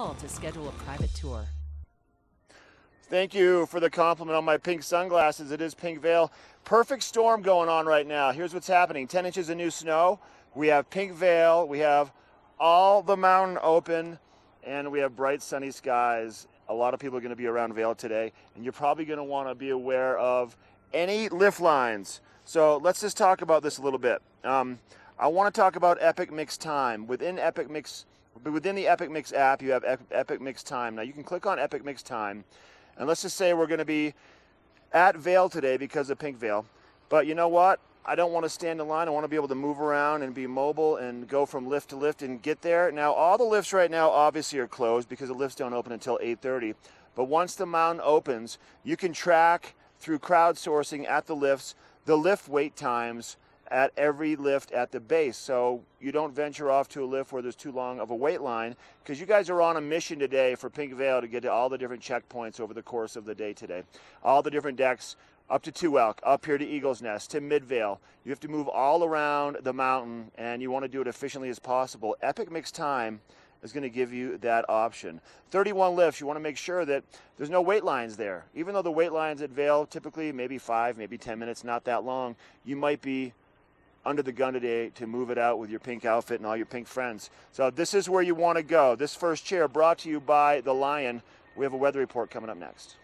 call to schedule a private tour. Thank you for the compliment on my pink sunglasses. It is Pink Vail. Perfect storm going on right now. Here's what's happening 10 inches of new snow. We have Pink Vail. We have all the mountain open, and we have bright sunny skies. A lot of people are going to be around Vail today, and you're probably going to want to be aware of any lift lines. So let's just talk about this a little bit. Um, I want to talk about Epic Mix Time. Within Epic Mix, within the Epic Mix app, you have Epic Mix Time. Now you can click on Epic Mix Time and let's just say we're going to be at Vail today because of Pink Vail. But you know what? I don't want to stand in line. I want to be able to move around and be mobile and go from lift to lift and get there. Now, all the lifts right now obviously are closed because the lifts don't open until 8:30. But once the mountain opens, you can track through crowdsourcing at the lifts the lift wait times at every lift at the base. So you don't venture off to a lift where there's too long of a wait line because you guys are on a mission today for Pink Pinkvale to get to all the different checkpoints over the course of the day today. All the different decks up to Two Elk, up here to Eagles Nest, to Mid-Vail. You have to move all around the mountain and you want to do it efficiently as possible. Epic Mix Time is going to give you that option. 31 lifts, you want to make sure that there's no wait lines there. Even though the wait lines at Vail typically maybe five, maybe 10 minutes, not that long, you might be under the gun today to move it out with your pink outfit and all your pink friends. So this is where you want to go. This first chair brought to you by the Lion. We have a weather report coming up next.